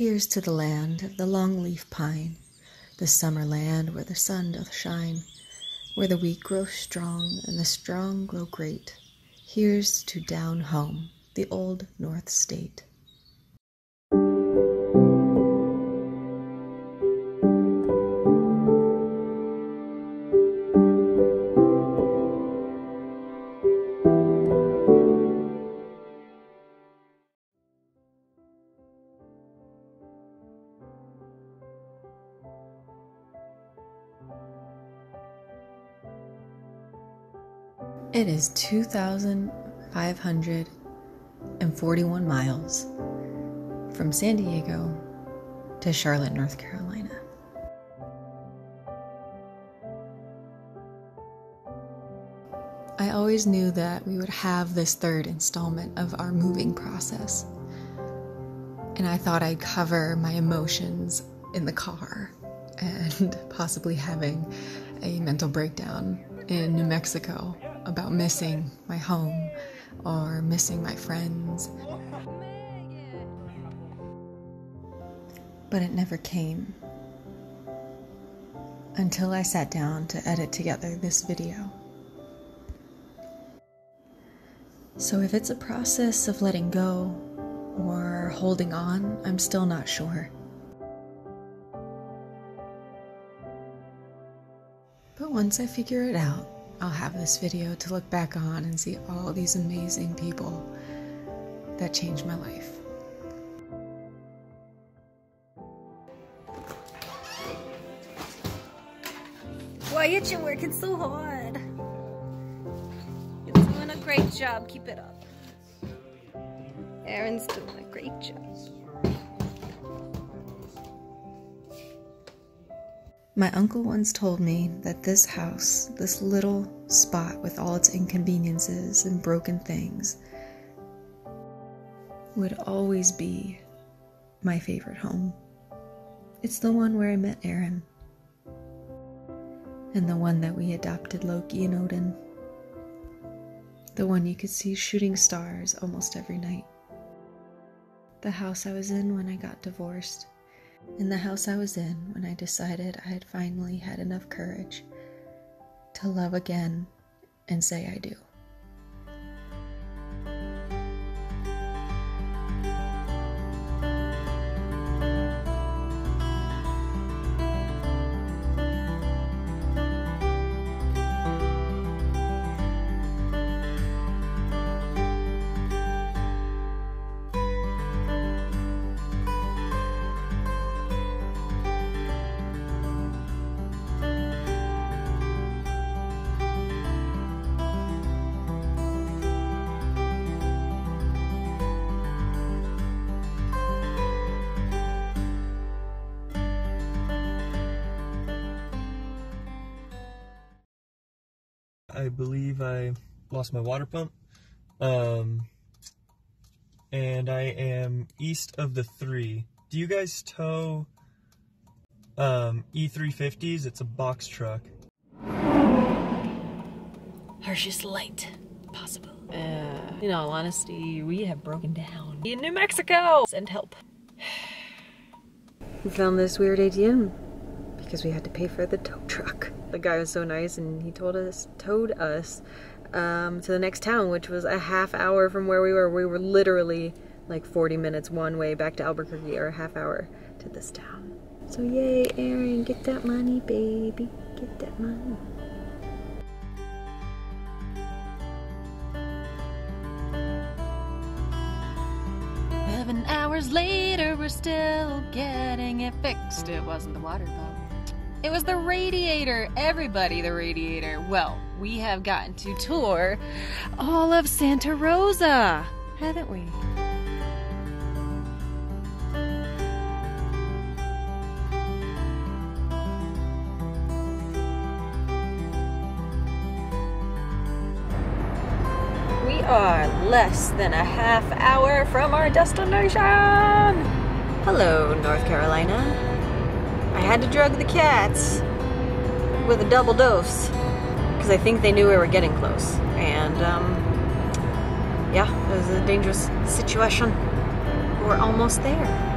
Here's to the land of the long leaf pine, the summer land where the sun doth shine, where the weak grow strong and the strong grow great. Here's to down home, the old North State. It is 2,541 miles from San Diego to Charlotte, North Carolina. I always knew that we would have this third installment of our moving process. And I thought I'd cover my emotions in the car and possibly having a mental breakdown in New Mexico about missing my home or missing my friends. But it never came until I sat down to edit together this video. So, if it's a process of letting go or holding on, I'm still not sure. But once I figure it out, I'll have this video to look back on and see all these amazing people that changed my life. Wyatt, you're working so hard. You're doing a great job. Keep it up. Aaron's doing a great job. My uncle once told me that this house, this little spot with all its inconveniences and broken things, would always be my favorite home. It's the one where I met Aaron, and the one that we adopted Loki and Odin, the one you could see shooting stars almost every night, the house I was in when I got divorced in the house I was in when I decided I had finally had enough courage to love again and say I do. I believe I lost my water pump. Um, and I am east of the three. Do you guys tow um, E350s? It's a box truck. Harshest light possible. Uh, in all honesty, we have broken down in New Mexico. Send help. We found this weird ATM because we had to pay for the tow truck. The guy was so nice and he told us, towed us um, to the next town, which was a half hour from where we were. We were literally like 40 minutes one way back to Albuquerque or a half hour to this town. So yay, Aaron, get that money, baby. Get that money. Eleven hours later, we're still getting it fixed. It wasn't the water pump. It was the radiator. Everybody, the radiator. Well, we have gotten to tour all of Santa Rosa, haven't we? We are less than a half hour from our destination. Hello, North Carolina. I had to drug the cats with a double dose because I think they knew we were getting close. And, um, yeah, it was a dangerous situation. We're almost there.